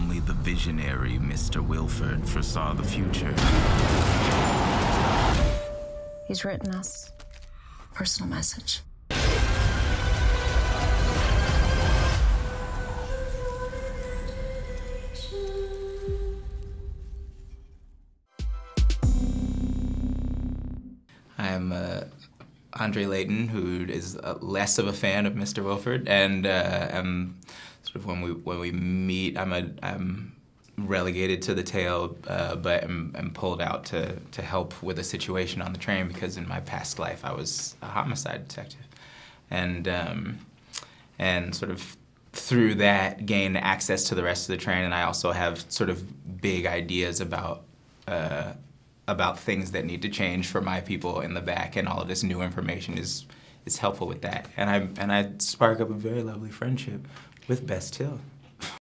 Only the visionary Mr. Wilford foresaw the future. He's written us a personal message. I'm uh, Andre Layton, who is uh, less of a fan of Mr. Wilford, and uh, am sort of when we when we meet, I'm a I'm relegated to the tail, uh, but am, am pulled out to to help with a situation on the train because in my past life I was a homicide detective, and um, and sort of through that gain access to the rest of the train, and I also have sort of big ideas about. Uh, about things that need to change for my people in the back, and all of this new information is is helpful with that. And I and I spark up a very lovely friendship with Bess Till.